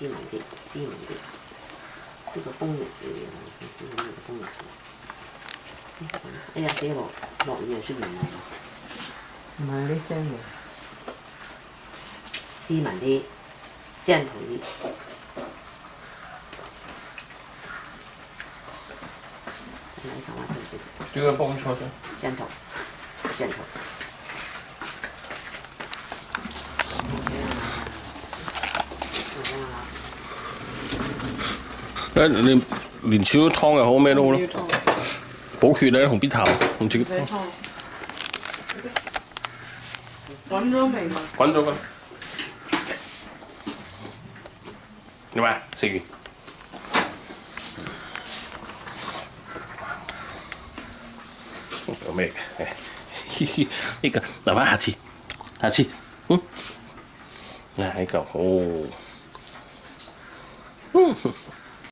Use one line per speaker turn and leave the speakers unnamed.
斯文啲，斯文啲。呢个 bonus 嚟嘅，呢个 bonus。哎呀死落落雨又出面啦！
唔系啲声嘅。
斯文啲，gentle 啲。
这个帮我敲敲。
gentle
诶你连少汤又好咩都好咯，补血咧红必头红椒。
滚咗未？
滚咗㗎。点啊？食完。有咩嘅？呢个留翻下次，下次，嗯，啊呢个好， Hmm.